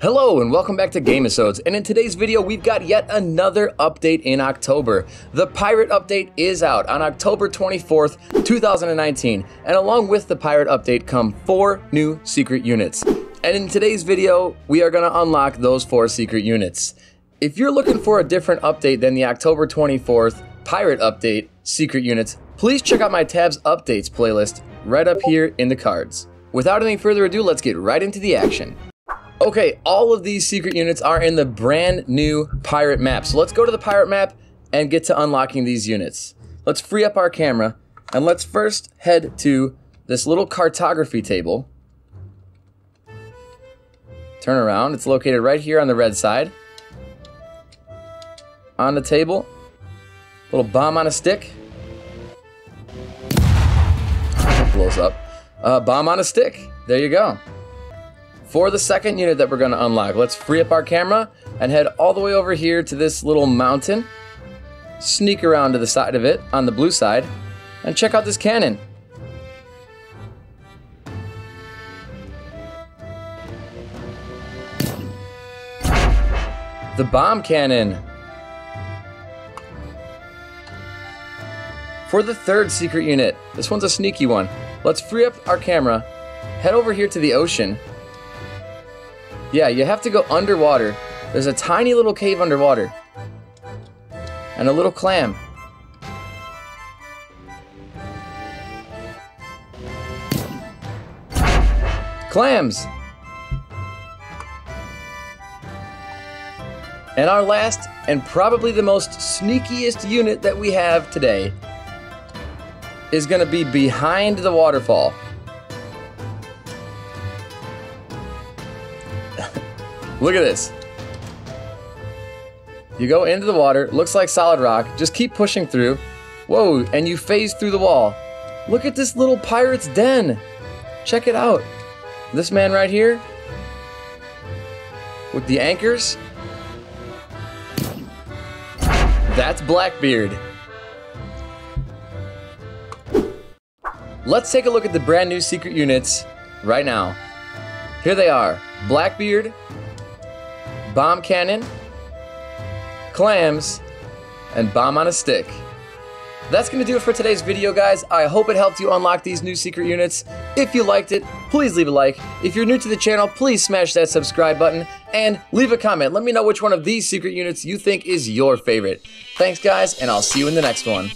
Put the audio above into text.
Hello and welcome back to Gamesodes, and in today's video we've got yet another update in October. The Pirate Update is out on October 24th, 2019, and along with the Pirate Update come four new secret units. And in today's video, we are going to unlock those four secret units. If you're looking for a different update than the October 24th Pirate Update secret units, please check out my Tabs Updates playlist right up here in the cards. Without any further ado, let's get right into the action. Okay, all of these secret units are in the brand new pirate map. So let's go to the pirate map and get to unlocking these units. Let's free up our camera and let's first head to this little cartography table. Turn around, it's located right here on the red side. On the table, little bomb on a stick. blows up. Uh, bomb on a stick, there you go. For the second unit that we're to unlock, let's free up our camera and head all the way over here to this little mountain. Sneak around to the side of it, on the blue side, and check out this cannon. The bomb cannon. For the third secret unit, this one's a sneaky one. Let's free up our camera, head over here to the ocean, yeah, you have to go underwater. There's a tiny little cave underwater. And a little clam. Clams! And our last, and probably the most sneakiest unit that we have today, is going to be behind the waterfall. Look at this. You go into the water, looks like solid rock, just keep pushing through. Whoa, and you phase through the wall. Look at this little pirate's den. Check it out. This man right here, with the anchors, that's Blackbeard. Let's take a look at the brand new secret units right now. Here they are Blackbeard, bomb cannon, clams, and bomb on a stick. That's going to do it for today's video, guys. I hope it helped you unlock these new secret units. If you liked it, please leave a like. If you're new to the channel, please smash that subscribe button and leave a comment. Let me know which one of these secret units you think is your favorite. Thanks, guys, and I'll see you in the next one.